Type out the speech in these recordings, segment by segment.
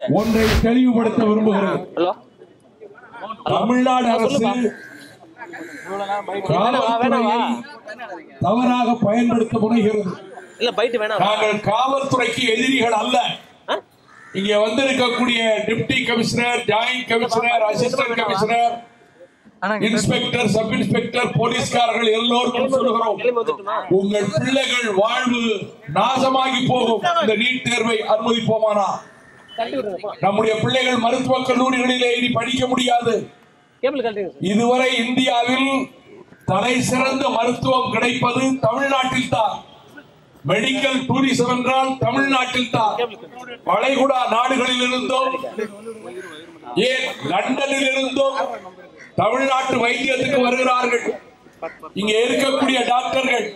ஒன்றை தெளிவுபடுத்த விரும்புகிறேன். ஹலோ? தமிழ்நாடு அரசு காவல்துறையை தவறாக பயன்படுத்த முனைகிறது. நாங்கள் காவல்துறைக்கு எதிரிகள் அல்ல? இங்க வந்திருக்கக்கூடிய deputy commissioner joint commissioner assistant commissioner inspector sub inspector போலீஸ்காரர்கள் எல்லோருக்கும் வந்துட்டுமா? உங்கள் பிள்ளைகள் வாழ்வு நாசமாகி போகும். இந்த நீட் தேர்வை அனுமதிப்போமானா? நம்முடைய பிள்ளைகள் மருத்துவக் கல்லூரிகளிலே இனி படிக்க முடியாது. இதுவரை இந்தியாவில் தலை சிறந்த மருத்துவம் கிடைப்பது தமிழ்நாட்டில் தான். மெடிக்கல் டூரிசம் என்றால் தமிழ்நாட்டில் தான். வளைகுடா நாடுகளில் இருந்தும். ஏன் லண்டனில் இருந்தும்? தமிழ்நாட்டு வைத்தியத்துக்கு வருகிறார்கள். இங்க இருக்கக்கூடிய டாக்டர்கள்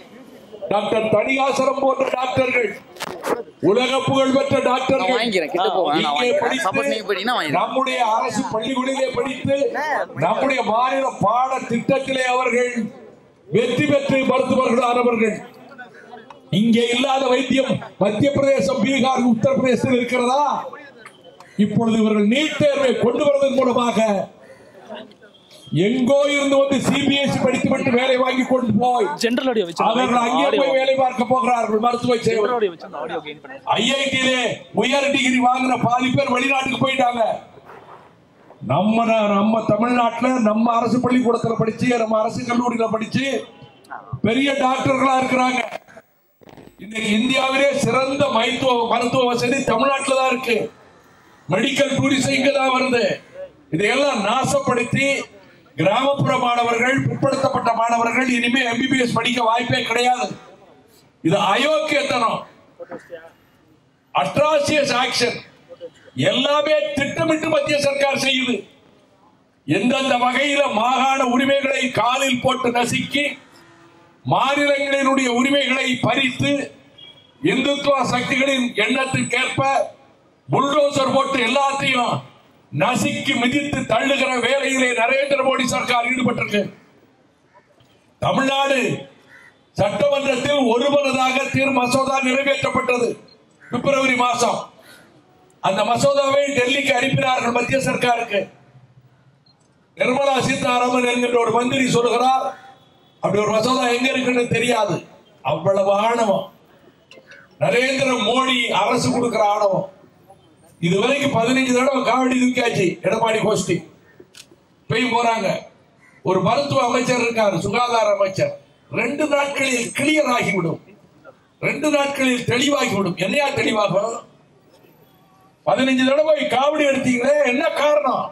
டாக்டர் தனியாசரம் போன்ற டாக்டர்கள் உலக புகழ் பெற்ற வாங்கிக்கிறேன் நம்முடைய அரசு பள்ளிகளிலே படித்து நம்முடைய மாநில பாட திட்டத்திலே அவர்கள் வெற்றி பெற்று மருத்துவர்கள் ஆனவர்கள் இங்கே இல்லாத வைத்தியம் மத்திய பிரதேசம் பீகார் உத்தரப்பிரதேசத்தில் இருக்கிறதா? இப்பொழுது இவர்கள் நீட் தேர்வை கொண்டு வருவதன் மூலமாக எங்கோ இருந்து வந்து சிபிஎஸ்இ படித்துவிட்டு வேலை வாங்கி கொண்டு போய் ஜென்ரல் ஆடியோ வச்சு அவர்கள் அங்கே போய் வேலை பார்க்க போகிறார்கள். மருத்துவ சேவை. ஐஐடியிலே உயர் டிகிரி வாங்கின பாதி பேர் வெளிநாட்டுக்கு போயிட்டாங்க. நம்ம நம்ம தமிழ்நாட்டுல நம்ம அரசு பள்ளிக்கூடத்துல படிச்சு நம்ம அரசு கல்லூரியில படிச்சு பெரிய டாக்டர்களா இருக்கிறாங்க. இன்னைக்கு இந்தியாவிலே சிறந்த மருத்துவ மருத்துவ வசதி தமிழ்நாட்டுல தான் இருக்கு. மெடிக்கல் டூரிசம் இங்க தான் வருது. இதையெல்லாம் நாசப்படுத்தி கிராமப்புற மாணவர்கள் பிற்படுத்தப்பட்ட மாணவர்கள் இனிமே எம்பிபிஎஸ் படிக்க வாய்ப்பே கிடையாது. இது அயோக்கியத்தனம். அட்ராசியஸ் ஆக்ஷன் எல்லாமே திட்டமிட்டு மத்திய சர்க்கார் செய்யுது. எந்தெந்த வகையில மாகாண உரிமைகளை காலில் போட்டு நசுக்கி மாநிலங்களினுடைய உரிமைகளை பறித்து இந்துத்துவ சக்திகளின் எண்ணத்திற்கேற்ப புல்டோசர் போட்டு எல்லாத்தையும் நசுக்கி மிதித்து தள்ளுகிற வேலையிலே நரேந்திர மோடி சர்க்கார் ஈடுபட்டிருக்கு. தமிழ்நாடு சட்டமன்றத்தில் ஒருமனதாக தீர் மசோதா நிறைவேற்றப்பட்டது. பிப்ரவரி மாசம். அந்த மசோதாவை டெல்லிக்கு அனுப்பினார்கள் மத்திய சர்க்காருக்கு. நிர்மலா சீதாராமன் என்கின்ற ஒரு மந்திரி சொல்கிறார் அப்படி ஒரு மசோதா எங்க இருக்குன்னு தெரியாது. அவ்வளவு ஆணவம். நரேந்திர மோடி அரசு கொடுக்கிற ஆணவம். இதுவரைக்கும் பதினைஞ்சு தடவை காவடி தூக்கியாச்சு எடப்பாடி கோஷ்டி. இப்பயும் போறாங்க. ஒரு மருத்துவ அமைச்சர் இருக்காரு சுகாதார அமைச்சர். ரெண்டு நாட்களில் கிளியர் ஆகிவிடும். ரெண்டு நாட்களில் தெளிவாகிவிடும். என்னையா தெளிவாகும் பதினஞ்சு தடவை காவடி எடுத்தீங்களே என்ன காரணம்?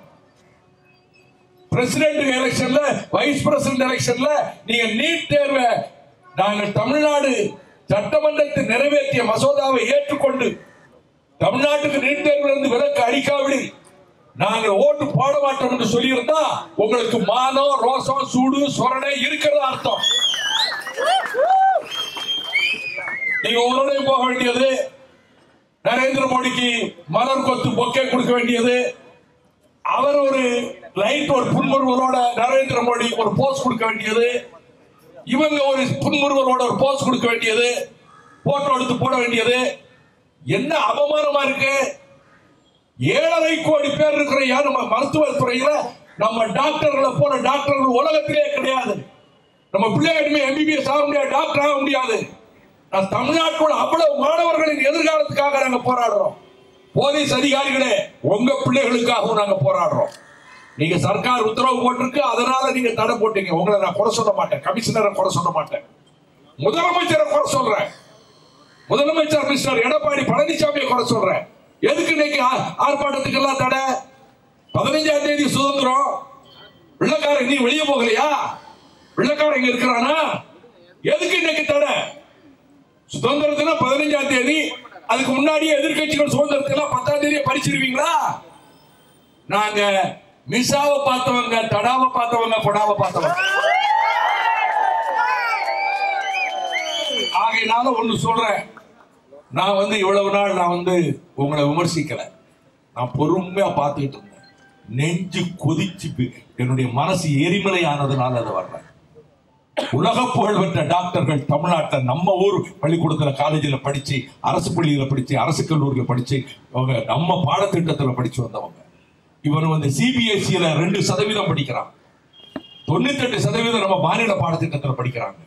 பிரசிடென்ட் எலெக்ஷன்ல வைஸ் பிரசிடென்ட் எலெக்ஷன்ல நீங்க நீட் தேர்வை நாங்கள் தமிழ்நாடு சட்டமன்றத்தில் நிறைவேற்றிய மசோதாவை ஏற்றுக்கொண்டு தமிழ்நாட்டுக்கு நீட் தேர்வில் இருந்து விலக்கு அளிக்காவிடில் நாங்கள் ஓட்டு போட மாட்டோம் என்று சொல்லியிருந்தா உங்களுக்கு மானம் ரோசம் சூடு சொரணை இருக்கிறது அர்த்தம். நீங்க உடனே போக வேண்டியது நரேந்திர மோடிக்கு மலர் கொத்து பொக்கே கொடுக்க வேண்டியது. அவர் ஒரு லைட் ஒரு புன்முறுவலோட நரேந்திர மோடி ஒரு போஸ் கொடுக்க வேண்டியது. இவங்க ஒரு புன்முறுவலோட ஒரு போஸ் கொடுக்க வேண்டியது. போட்டோ எடுத்து போட வேண்டியது. என்ன அவமானமா இருக்கு? ஏழரை கோடி பேர் இருக்கிற யார் நம்ம மருத்துவத்துறையில நம்ம டாக்டர்களை போல டாக்டர்கள் உலகத்திலே கிடையாது. நம்ம பிள்ளைகளுமே எம்பிபிஎஸ் ஆக முடியாது டாக்டர் ஆக முடியாது. நான் தமிழ்நாட்டோட அவ்வளவு மாணவர்களின் எதிர்காலத்துக்காக நாங்க போராடுறோம். போலீஸ் அதிகாரிகளே உங்க பிள்ளைகளுக்காகவும் நாங்க போராடுறோம். நீங்க சர்க்கார் உத்தரவு போட்டிருக்கு அதனால நீங்க தடை போட்டீங்க. உங்களை நான் குறை சொல்ல மாட்டேன். கமிஷனரை குறை சொல்ல மாட்டேன். முதலமைச்சரை குறை சொல்றேன். முதலமைச்சர் மிஸ்டர் எடப்பாடி பழனிசாமியை குறை சொல்றேன். எதுக்கு இன்னைக்கு ஆர்ப்பாட்டத்துக்கு எல்லாம் தடை? பதினைஞ்சாம் தேதி சுதந்திரம். வெள்ளக்காரன் நீ வெளியே போகலையா? வெள்ளக்காரன் இங்க இருக்கிறானா? எதுக்கு இன்னைக்கு தடை? சுதந்திர தினம் பதினைஞ்சாம் தேதி. அதுக்கு முன்னாடியே எதிர்க்கட்சிகள் சுதந்திரத்தை எல்லாம் பத்தாம் தேதியை பறிச்சிருவீங்களா? நாங்க மிஸ்ஸாவை பார்த்தவங்க தடாவை பார்த்தவங்க கொடாவை பார்த்தவங்க. ஆகையினால ஒண்ணு சொல்றேன். நான் வந்து இவ்வளவு நாள் நான் வந்து உங்களை விமர்சிக்கல. நான் பொறுமையா பார்த்துக்கிட்டு இருந்தேன். நெஞ்சு கொதிச்சு என்னுடைய மனசு எரிமலை ஆனதுனால அதை வர்றேன் உலக புகழ்பெற்ற டாக்டர்கள் தமிழ்நாட்டில் நம்ம ஊர் பள்ளிக்கூடத்தில் காலேஜில் படித்து அரசு பள்ளியில் படித்து அரசு கல்லூரியில் படித்து அவங்க நம்ம பாடத்திட்டத்தில் படித்து வந்தவங்க. இவன் வந்து சிபிஎஸ்சியில் ரெண்டு சதவீதம் படிக்கிறான். தொண்ணூத்தெட்டு சதவீதம் நம்ம மாநில பாடத்திட்டத்தில் படிக்கிறாங்க.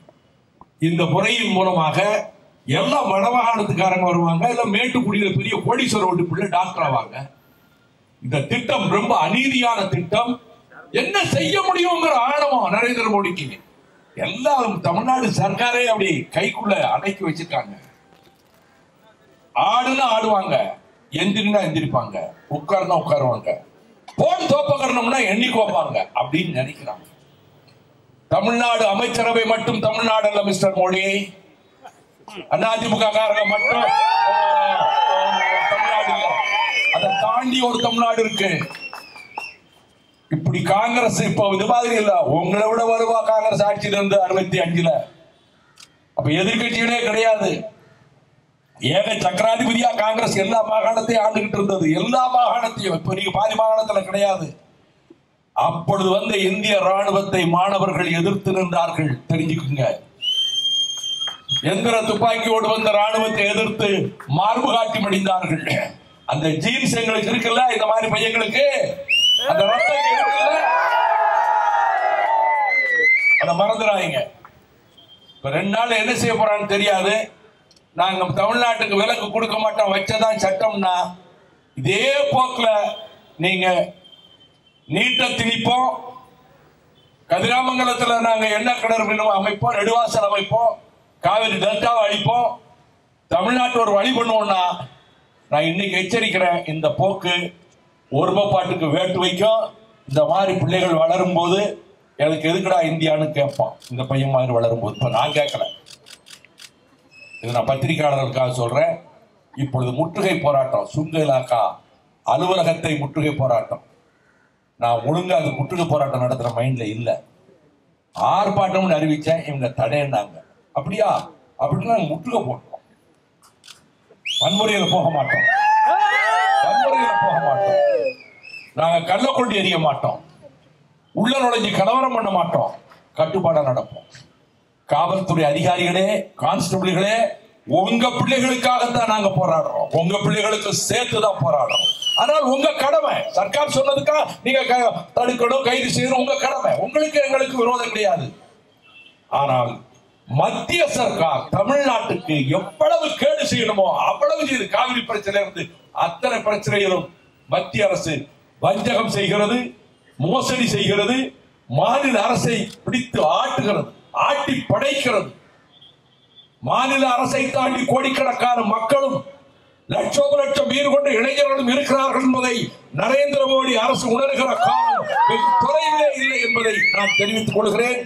இந்த முறையின் மூலமாக எல்லா வடமாகாணத்துக்காரங்க வருவாங்க இல்ல மேட்டுக்குடியில பெரிய கோடீஸ்வர வீட்டு பிள்ளை டாக்டர் ஆவாங்க. இந்த திட்டம் ரொம்ப அநீதியான திட்டம். என்ன செய்ய முடியுங்கிற ஆணவம் நரேந்திர மோடிக்கு. எல்லாம் தமிழ்நாடு சர்க்காரே அப்படி கைக்குள்ள அடக்கி வச்சிருக்காங்க. ஆடுனா ஆடுவாங்க எந்திரினா எந்திரிப்பாங்க உட்காருனா உட்காருவாங்க. போன் தோப்பகரணம்னா எண்ணி கோப்பாங்க அப்படின்னு நினைக்கிறாங்க. தமிழ்நாடு அமைச்சரவை மட்டும் தமிழ்நாடு அல்ல மிஸ்டர் மோடி. அதிமுக காரங்க மட்டும் தமிழ்நாடு இல்ல. அதை தாண்டி ஒரு தமிழ்நாடு இருக்கு. இப்படி காங்கிரஸ் இப்ப இது மாதிரி இல்ல. உங்களை விட வருவா காங்கிரஸ் ஆட்சியில இருந்து அறுபத்தி அஞ்சுல. அப்ப எதிர்கட்சிகளே கிடையாது. ஏக சக்கராதிபதியா காங்கிரஸ் எல்லா மாகாணத்தையும் ஆண்டுகிட்டு இருந்தது. எல்லா மாகாணத்தையும். இப்ப நீங்க பாதி மாகாணத்துல கிடையாது. அப்பொழுது வந்த இந்திய ராணுவத்தை மாணவர்கள் எதிர்த்து நின்றார்கள். தெரிஞ்சுக்குங்க. எந்திர துப்பாக்கியோடு வந்த ராணுவத்தை எதிர்த்து மார்பு காட்டி மடிந்தார்கள். அந்த ஜீன்ஸ் எங்களுக்கு இருக்குல்ல? இந்த மாதிரி பையங்களுக்கு? அந்த ரத்தம் இருக்குல்ல? அதை மறந்துடாதீங்க. இப்ப ரெண்டு நாள் என்ன செய்ய போறான்னு தெரியாது. நாங்க தமிழ்நாட்டுக்கு விலக்கு கொடுக்க மாட்டோம். வச்சதான் சட்டம்னா இதே போக்குல நீங்க நீட்ட திணிப்போம். கதிராமங்கலத்தில் நாங்கள் எண்ணெய் கிணறு அமைப்போம். நெடுவாசல் அமைப்போம். காவிரி டெல்டாவை அழிப்போம். தமிழ்நாட்டு ஒரு வழி பண்ணுவோம்னா நான் இன்னைக்கு எச்சரிக்கிறேன் இந்த போக்கு ஒருமைப்பாட்டுக்கு வேட்டு வைக்கும். இந்த மாதிரி பிள்ளைகள் வளரும் போது எனக்கு எதுக்குடா இந்தியான்னு கேட்பான். இந்த பையன் மாதிரி வளரும் போது இப்போ நான் கேட்கல. இது நான் பத்திரிகையாளர்களுக்காக சொல்றேன். இப்பொழுது முற்றுகை போராட்டம் சுங்க இலாக்கா அலுவலகத்தை முற்றுகை போராட்டம். நான் ஒழுங்கா அது முற்றுகை போராட்டம் நடத்துற மைண்ட்ல இல்லை. ஆர்ப்பாட்டம்னு அறிவிச்சேன் இவங்க தடைன்னாங்க. அப்படியா? அப்படின்னா நாங்க போட்டோம் வன்முறையில போக மாட்டோம். வன்முறையில போக மாட்டோம். நாங்க கள்ளக்கொண்டு எரிய மாட்டோம். உள்ள நுழைஞ்சு கலவரம் பண்ண மாட்டோம். கட்டுப்பாடா நடப்போம். காவல்துறை அதிகாரிகளே கான்ஸ்டபிள்களே உங்க பிள்ளைகளுக்காகத்தான் நாங்க போராடுறோம். உங்க பிள்ளைகளுக்கு சேர்த்து தான் போராடுறோம். ஆனால் உங்க கடமை சர்க்கார் சொன்னதுக்கா நீங்க க- தடுக்கணும் கைது செய்யணும் உங்க கடமை. உங்களுக்கு எங்களுக்கு விரோதம் கிடையாது. ஆனால் மத்திய சர்க்கார் தமிழ்நாட்டுக்கு எவ்வளவு கேடு செய்யணுமோ அவ்வளவு செய்து காவிரி பிரச்சனை இருந்து அத்தனை பிரச்சனையிலும் மத்திய அரசு வஞ்சகம் செய்கிறது மோசடி செய்கிறது மாநில அரசை பிடித்து ஆட்டுகிறது ஆட்டி படைக்கிறது. மாநில அரசை தாண்டி கோடிக்கணக்கான மக்களும் லட்சோப லட்சம் உயிர் கொண்ட இளைஞர்களும் இருக்கிறார்கள் என்பதை நரேந்திர மோடி அரசு உணர்கிற காலம் தொலைவிலே இல்லை என்பதை நான் தெரிவித்துக் கொள்கிறேன்.